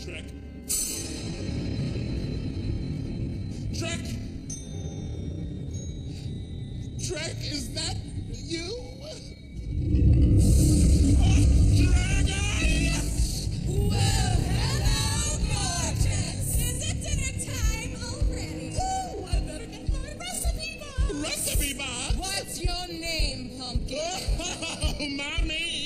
Shrek. Shrek! Shrek, is that you? Dragon! Well, hello, gorgeous. Is it dinner time already? Ooh, I better get my recipe box. Recipe box? What's your name, pumpkin? Oh, mommy! What a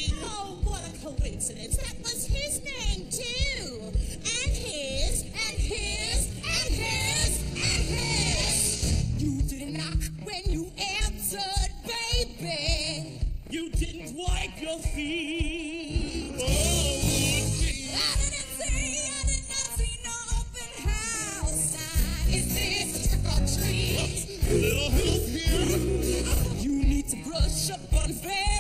coincidence. That was his name, too. And his, and his, and his, and his. You didn't knock when you answered, baby. You didn't wipe your feet. Oh. I didn't see, I did not see no open house sign. Is this a trick or treat? Little help here. You need to brush up on tales,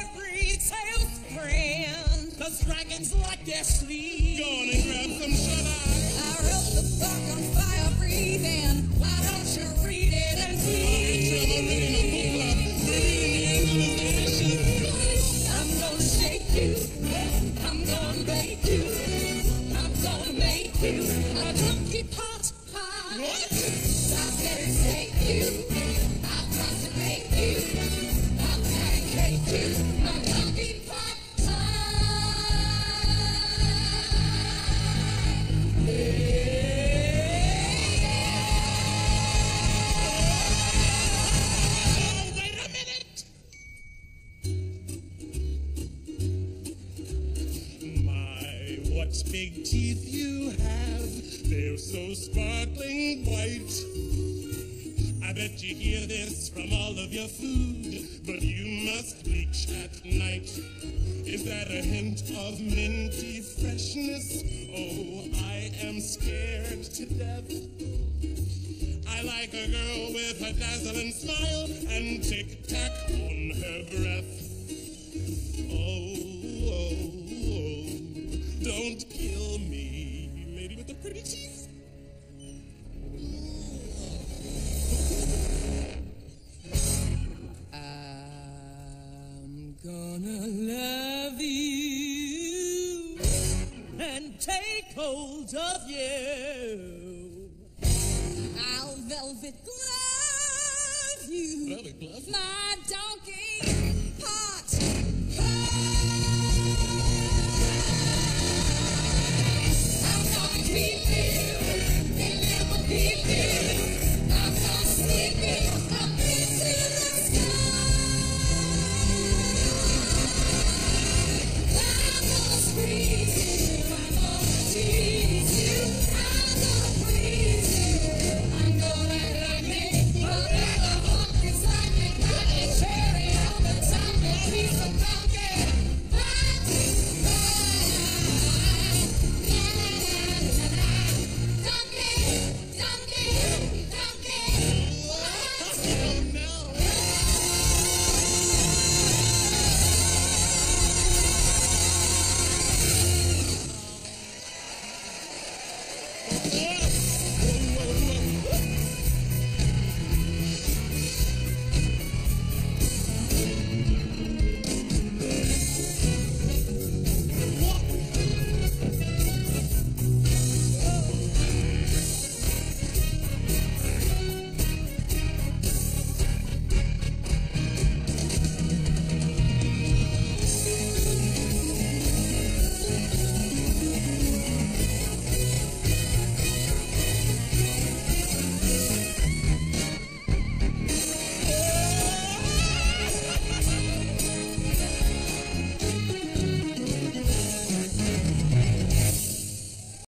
Cause dragons like their sleep. Go on and grab some shut eye. I wrote the book on fire breathing. Why don't you read it and see? I'm gonna shake you. I'm gonna bake you. I'm gonna make you a donkey pot pie. I'm gonna take you. What big teeth you have. They're so sparkling white. I bet you hear this from all of your food, but you must bleach at night. Is that a hint of minty freshness? Oh, I am scared to death. I like a girl with a dazzling smile and tic I'm gonna love you and take hold of you. I'll velvet glove you. Velvet glove? My donkey